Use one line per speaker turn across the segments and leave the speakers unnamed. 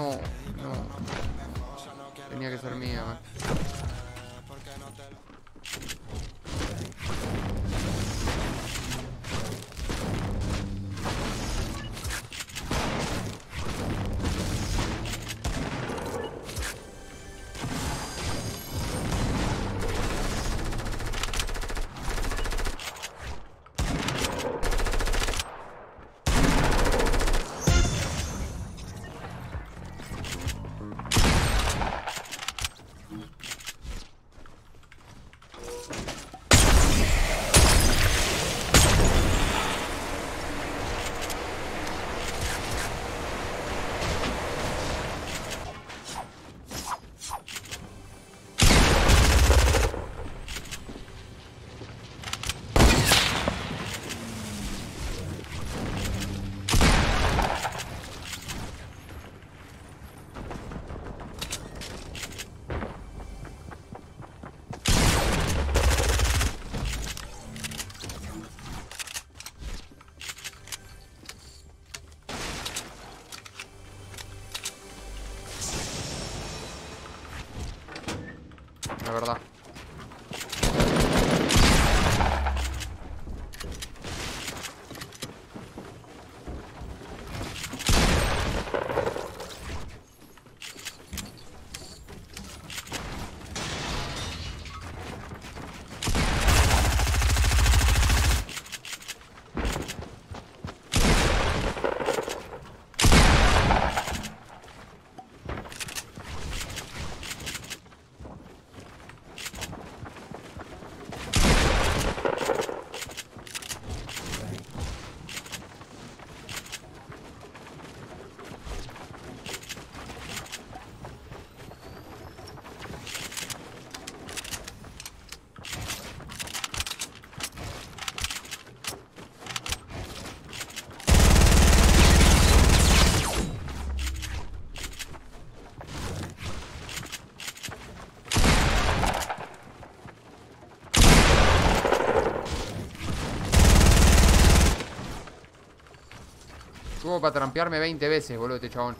no, Tuvo para trampearme 20 veces, boludo, este chabón.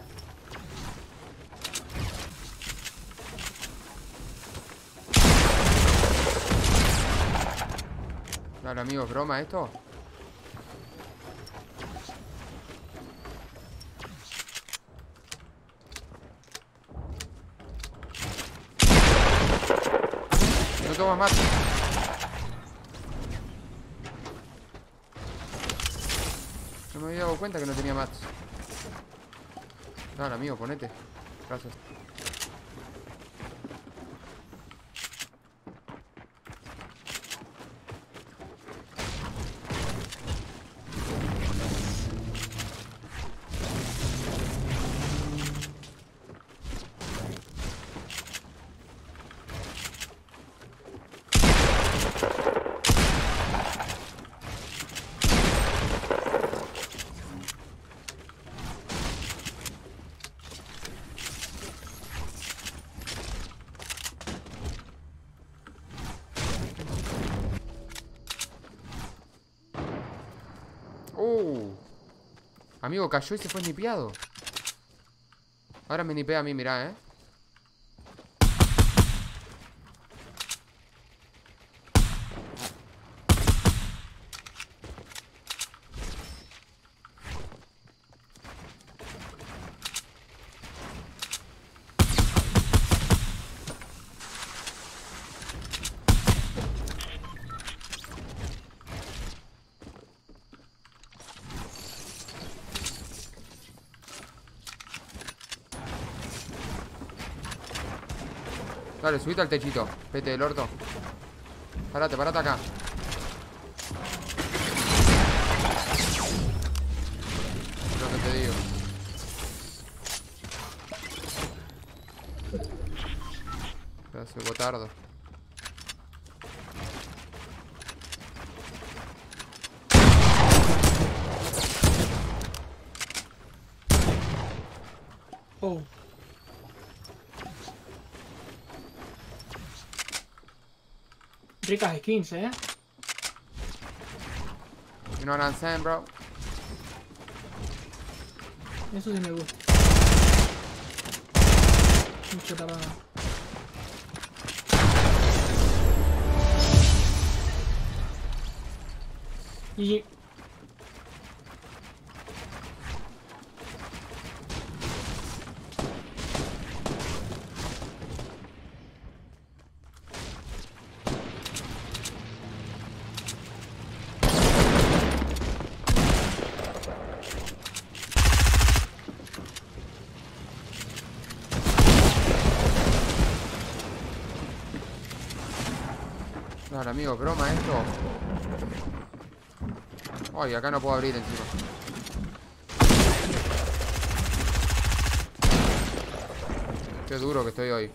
Dale, amigo, ¿es broma esto? No tomas más. No me había dado cuenta que no tenía mats. Dale, amigo, ponete. Gracias. Amigo, cayó y se fue nipeado. Ahora me nipea a mí, mirá, eh. Dale, subite al techito. Vete del orto. Parate, parate acá. Es lo que te digo. De botardo.
Ricas skins, eh.
You know what I'm saying, bro?
Eso sí me gusta. Mucha. Y
Amigo, broma esto. Ay, acá no puedo abrir encima. Qué duro que estoy hoy.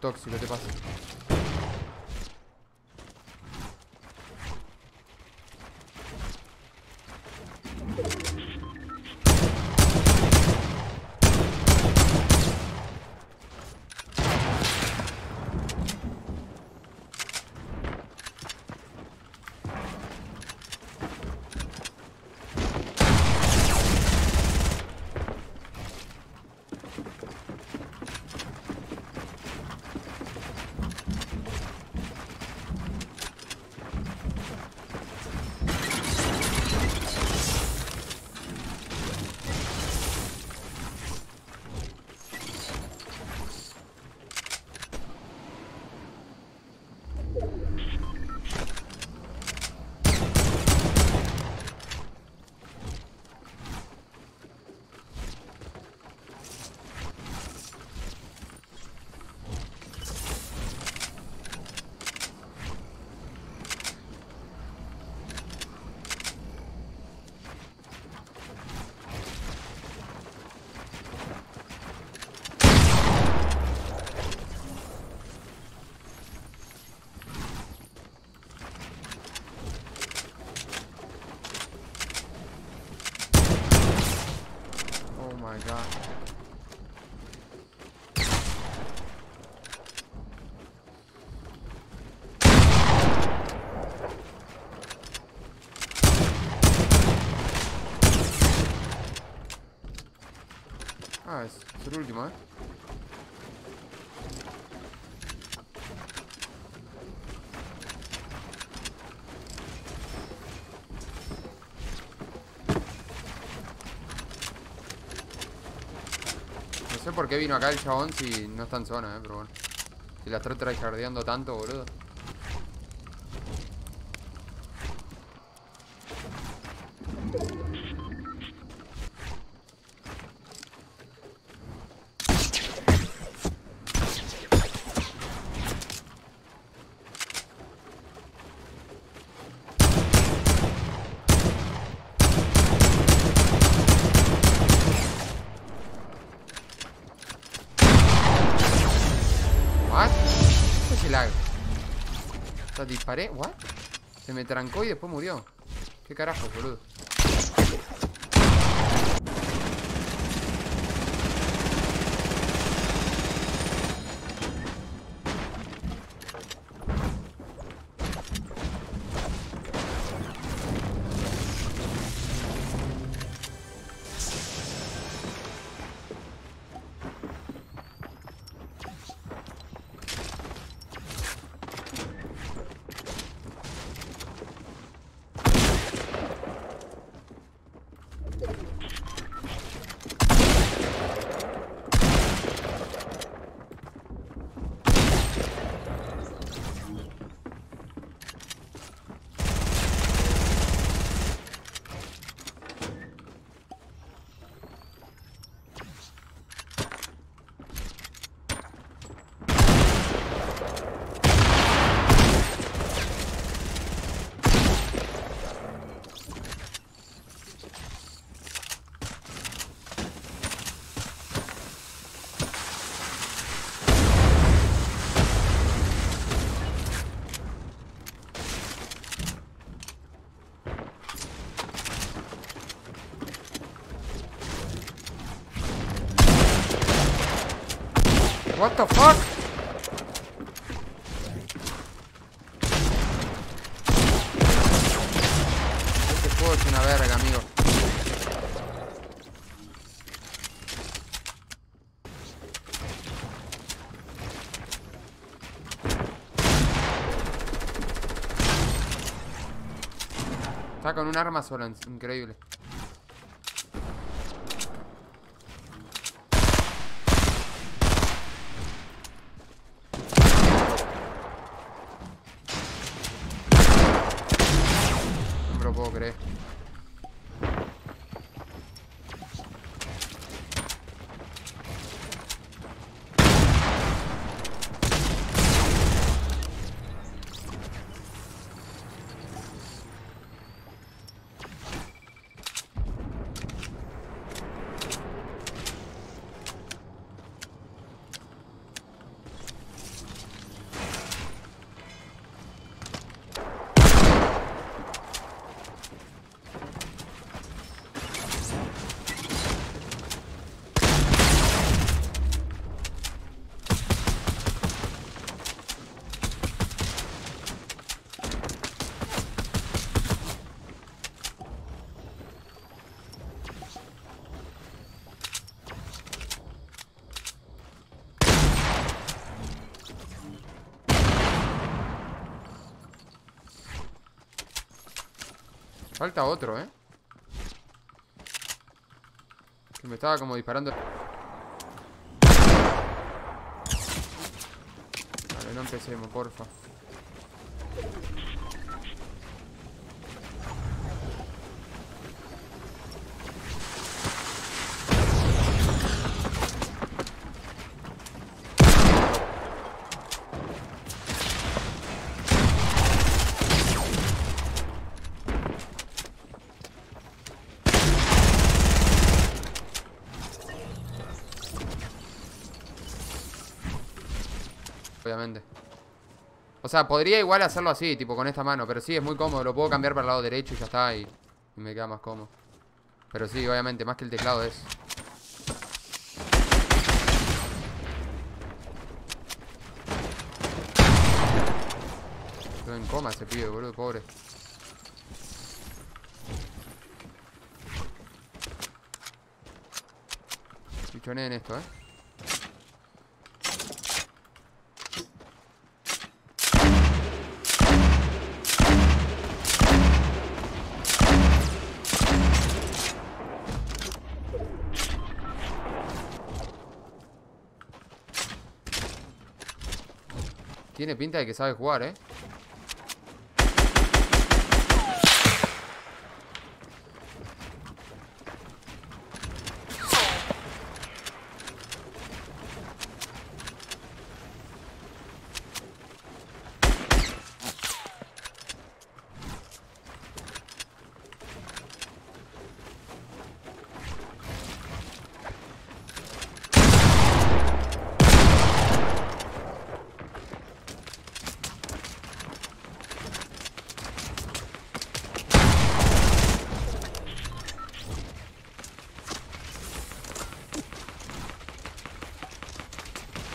Por tóxico te pasa. Oh my god. Ah, es, es el último, ¿eh? No sé por qué vino acá el chabón si no está en zona, eh, pero bueno. Si la está tryhardeando tanto, boludo. Disparé? Se me trancó y después murió. ¿Qué carajo, boludo? What the fuck? Este juego es una verga, amigo. Está con un arma sola, increíble. No me lo puedo creer. Falta otro, ¿eh? Que me estaba como disparando Vale, no empecemos, porfa Obviamente O sea, podría igual hacerlo así, tipo con esta mano Pero sí, es muy cómodo, lo puedo cambiar para el lado derecho y ya está Y, y me queda más cómodo. Pero sí, obviamente, más que el teclado es. Quedó en coma ese pibe, boludo, pobre. Pichoné en esto, eh Tiene pinta de que sabe jugar, ¿eh?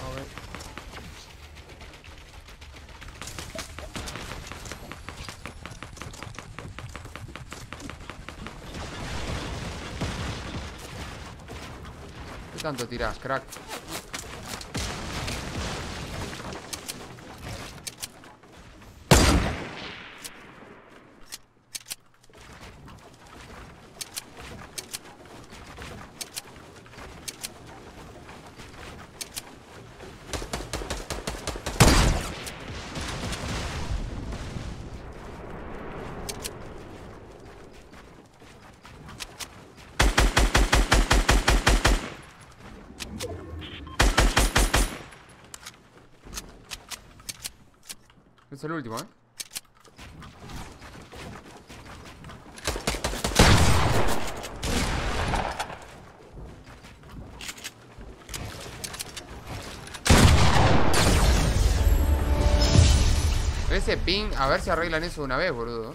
A ver. ¿Qué tanto tirás, crack? Es el último, ¿eh? Ese ping, a ver si arreglan eso de una vez, boludo.